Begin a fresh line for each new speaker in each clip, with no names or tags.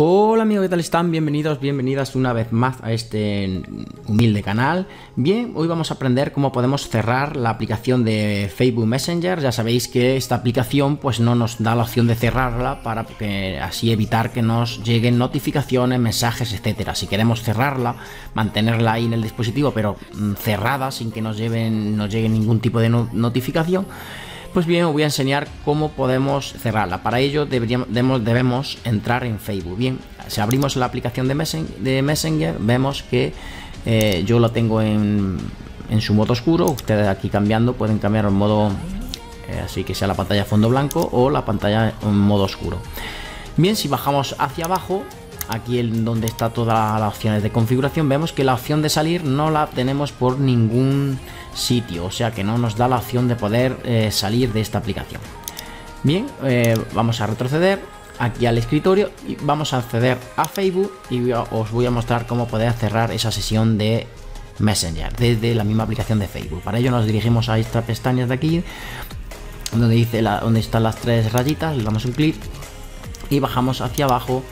Hola amigos, ¿qué tal están? Bienvenidos, bienvenidas una vez más a este humilde canal. Bien, hoy vamos a aprender cómo podemos cerrar la aplicación de Facebook Messenger. Ya sabéis que esta aplicación pues no nos da la opción de cerrarla para que, así evitar que nos lleguen notificaciones, mensajes, etcétera. Si queremos cerrarla, mantenerla ahí en el dispositivo, pero mm, cerrada sin que nos, lleven, llegue ningún tipo de notificación pues bien, os voy a enseñar cómo podemos cerrarla. Para ello debemos, entrar en Facebook. Bien, si abrimos la aplicación de Messenger, vemos que eh, yo la tengo en, su modo oscuro. Ustedes aquí cambiando pueden cambiar en modo eh, así que sea la pantalla fondo blanco o la pantalla en modo oscuro. Bien, si bajamos hacia abajo, aquí en donde está todas las opciones de configuración, vemos que la opción de salir no la tenemos por ningún sitio, o sea que no nos da la opción de poder eh, salir de esta aplicación. Bien, eh, vamos a retroceder aquí al escritorio y vamos a acceder a Facebook y os voy a mostrar cómo poder cerrar esa sesión de Messenger desde la misma aplicación de Facebook. Para ello nos dirigimos a esta pestaña de aquí donde dice donde están las tres rayitas, le damos un clic y bajamos hacia abajo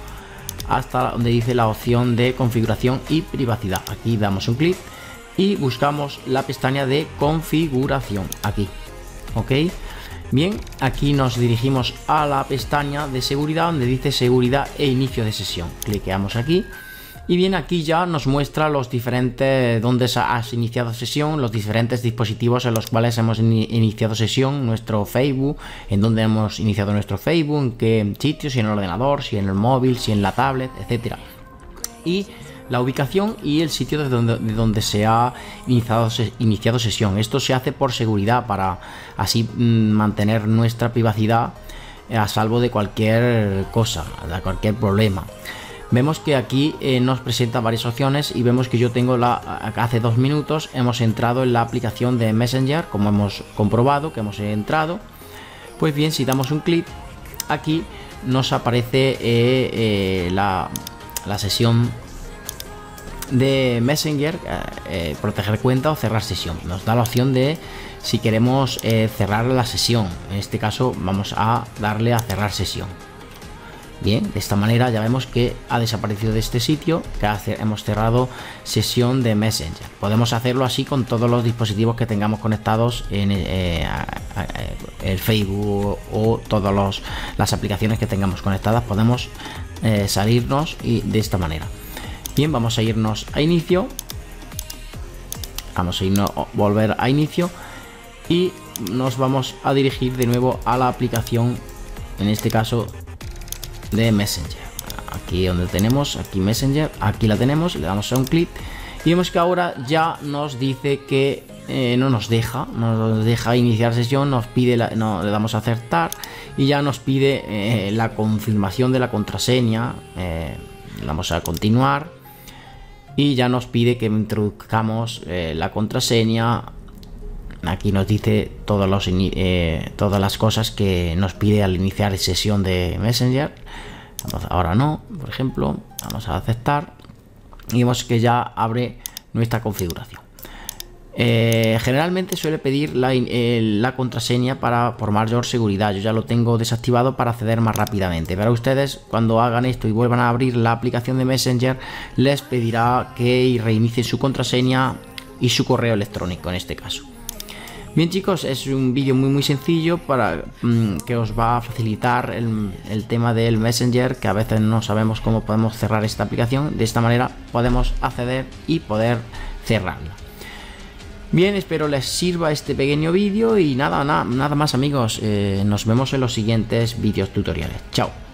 hasta donde dice la opción de configuración y privacidad. Aquí damos un clic y buscamos la pestaña de configuración aquí ok bien aquí nos dirigimos a la pestaña de seguridad donde dice seguridad e inicio de sesión cliqueamos aquí y bien aquí ya nos muestra los diferentes donde has iniciado sesión los diferentes dispositivos en los cuales hemos iniciado sesión nuestro facebook en donde hemos iniciado nuestro facebook en qué sitio si en el ordenador si en el móvil si en la tablet etcétera y la ubicación y el sitio de donde, de donde se ha iniciado, sesión. Esto se hace por seguridad para así mm, mantener nuestra privacidad a salvo de cualquier cosa, de cualquier problema. Vemos que aquí eh, nos presenta varias opciones y vemos que yo tengo la hace dos minutos hemos entrado en la aplicación de Messenger, como hemos comprobado que hemos entrado. Pues bien, si damos un clic aquí nos aparece eh, eh, la, la sesión de Messenger, proteger cuenta o cerrar sesión. Nos da la opción de si queremos cerrar la sesión. En este caso vamos a darle a cerrar sesión. Bien, de esta manera ya vemos que ha desaparecido de este sitio, que hemos cerrado sesión de Messenger. Podemos hacerlo así con todos los dispositivos que tengamos conectados en el Facebook o todas las aplicaciones que tengamos conectadas. Podemos salirnos y de esta manera. Bien, vamos a irnos a inicio. Vamos a irnos volver a inicio. Y nos vamos a dirigir de nuevo a la aplicación, en este caso de Messenger. Aquí donde tenemos, aquí Messenger, aquí la tenemos, le damos a un clic y vemos que ahora ya nos dice que eh, no nos deja, nos deja iniciar sesión, nos pide, no, le damos a aceptar y ya nos pide eh, la confirmación de la contraseña. Eh, le damos a continuar y ya nos pide que introduzcamos eh, la contraseña aquí nos dice eh, todas las cosas que nos pide al iniciar sesión de Messenger ahora no por ejemplo vamos a aceptar y vemos que ya abre nuestra configuración eh, generalmente suele pedir la, contraseña para por mayor seguridad. Yo ya lo tengo desactivado para acceder más rápidamente. Pero ustedes cuando hagan esto y vuelvan a abrir la aplicación de Messenger, les pedirá que reinicien su contraseña y su correo electrónico en este caso. Bien chicos, es un vídeo muy muy sencillo para mm, que os va a facilitar el, tema del Messenger, que a veces no sabemos cómo podemos cerrar esta aplicación. De esta manera podemos acceder y poder cerrarla. Bien, espero les sirva este pequeño vídeo y nada, nada, nada más amigos. Eh, nos vemos en los siguientes vídeos tutoriales. Chao.